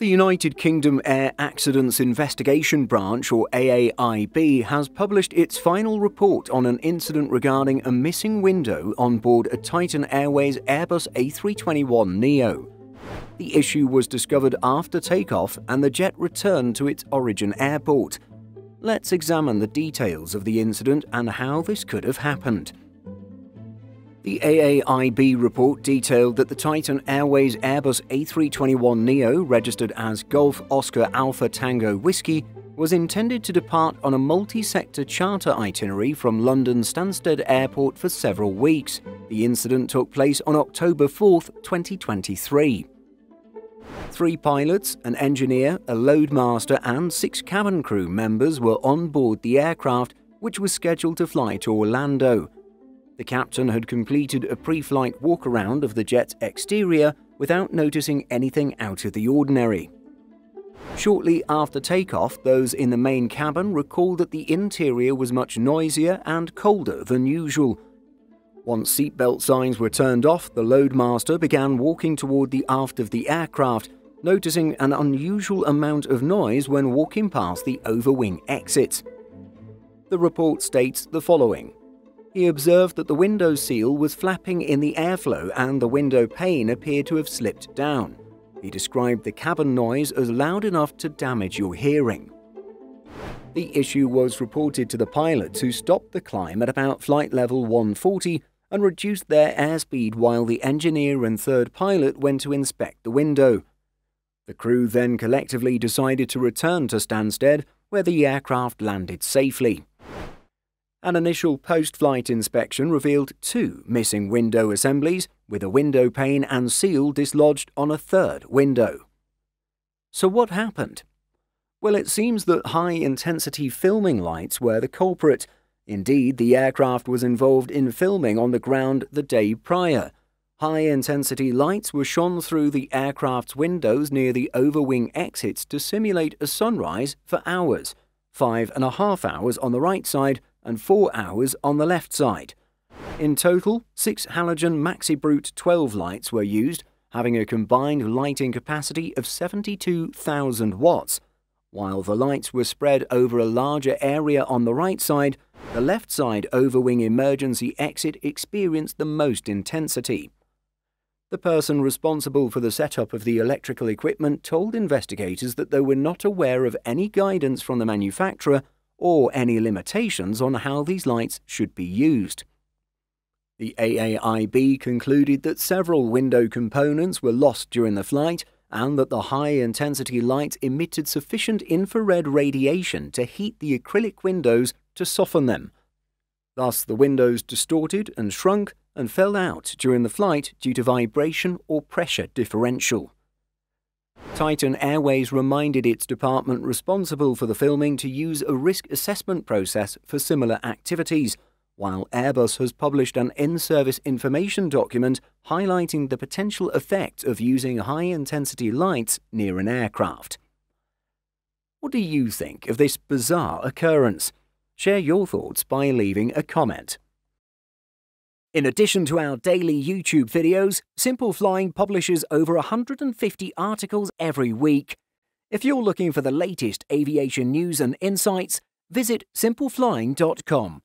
The United Kingdom Air Accidents Investigation Branch, or AAIB, has published its final report on an incident regarding a missing window on board a Titan Airways Airbus A321neo. The issue was discovered after takeoff and the jet returned to its origin airport. Let's examine the details of the incident and how this could have happened. The AAIB report detailed that the Titan Airways Airbus A321neo, registered as Golf Oscar Alpha Tango Whiskey, was intended to depart on a multi sector charter itinerary from London Stansted Airport for several weeks. The incident took place on October 4, 2023. Three pilots, an engineer, a loadmaster, and six cabin crew members were on board the aircraft, which was scheduled to fly to Orlando. The captain had completed a pre flight walk around of the jet's exterior without noticing anything out of the ordinary. Shortly after takeoff, those in the main cabin recalled that the interior was much noisier and colder than usual. Once seatbelt signs were turned off, the loadmaster began walking toward the aft of the aircraft, noticing an unusual amount of noise when walking past the overwing exit. The report states the following he observed that the window seal was flapping in the airflow and the window pane appeared to have slipped down. He described the cabin noise as loud enough to damage your hearing. The issue was reported to the pilots who stopped the climb at about flight level 140 and reduced their airspeed while the engineer and third pilot went to inspect the window. The crew then collectively decided to return to Stansted, where the aircraft landed safely. An initial post flight inspection revealed two missing window assemblies, with a window pane and seal dislodged on a third window. So, what happened? Well, it seems that high intensity filming lights were the culprit. Indeed, the aircraft was involved in filming on the ground the day prior. High intensity lights were shone through the aircraft's windows near the overwing exits to simulate a sunrise for hours, five and a half hours on the right side and 4 hours on the left side. In total, six halogen MaxiBrute 12 lights were used, having a combined lighting capacity of 72,000 watts. While the lights were spread over a larger area on the right side, the left side overwing emergency exit experienced the most intensity. The person responsible for the setup of the electrical equipment told investigators that they were not aware of any guidance from the manufacturer or any limitations on how these lights should be used. The AAIB concluded that several window components were lost during the flight and that the high intensity light emitted sufficient infrared radiation to heat the acrylic windows to soften them. Thus, the windows distorted and shrunk and fell out during the flight due to vibration or pressure differential. Titan Airways reminded its department responsible for the filming to use a risk assessment process for similar activities, while Airbus has published an in service information document highlighting the potential effect of using high intensity lights near an aircraft. What do you think of this bizarre occurrence? Share your thoughts by leaving a comment. In addition to our daily YouTube videos, Simple Flying publishes over 150 articles every week. If you're looking for the latest aviation news and insights, visit simpleflying.com.